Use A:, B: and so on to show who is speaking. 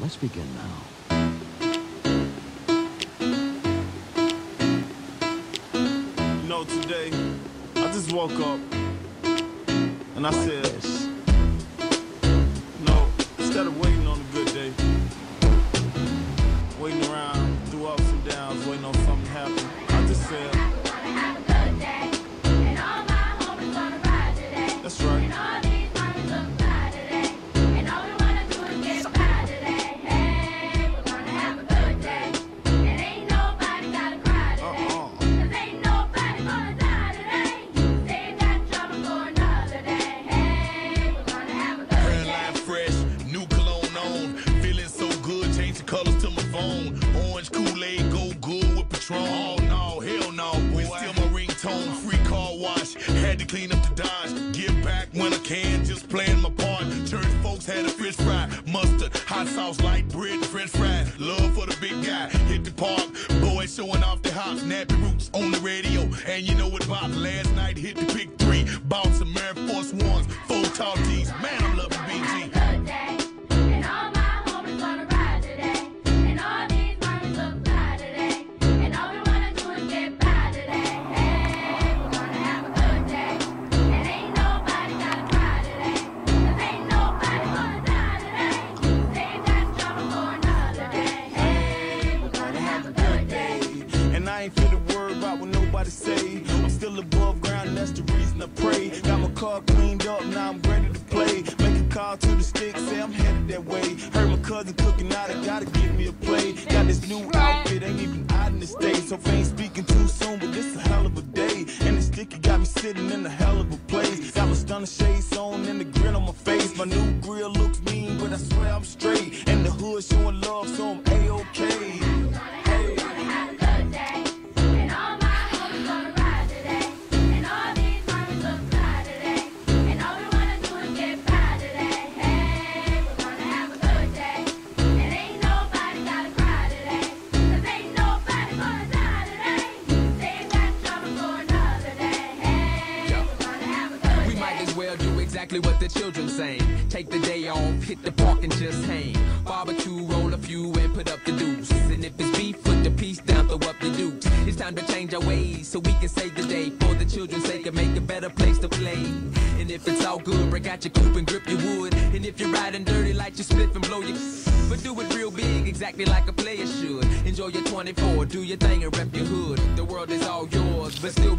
A: Let's begin now.
B: You know, today, I just woke up and I
A: Like
B: said,
A: this.
B: To.
C: Orange Kool-Aid, go good with Patron. Oh no, oh, hell no, boy. Still my ringtone, free car wash. Had to clean up the Dodge. Give back when I can, just playing my part. Church folks had a fish fry, mustard, hot sauce, light bread, french fries. Love for the big guy. Hit the park, boys showing off the hops, nappy roots on the radio. And you know what about last night? Hit the big three, bought some Air Force Ones, four tall tees. Man, I'm loving BG.
B: I ain't fit to worry about what nobody say. I'm still above ground, that's the reason I pray. Got my car cleaned up, now I'm ready to play. Make a call to the stick, say I'm headed that way. Heard my cousin cooking out, I gotta give me a play. Got this new outfit, ain't even out in the States. So ain't speaking too soon, but this a hell of a day. And the sticky got me sitting in a hell of a place. Got my stunner shades on and the grin on my face. My new grill looks mean, but I swear I'm straight. And the hood showing love, so I'm A-OK. Hey.
D: Exactly what the children saying. Take the day off, hit the park and just hang. Barbecue, roll a few and put up the deuce. And if it's beef, put the piece down, throw up the dukes. It's time to change our ways so we can save the day. For the children's sake and make a better place to play. And if it's all good, break out your coupe and grip your wood. And if you're riding dirty, light your spliff and blow your. But do it real big, exactly like a player should. Enjoy your 24, do your thing and rep your hood. The world is all yours, but still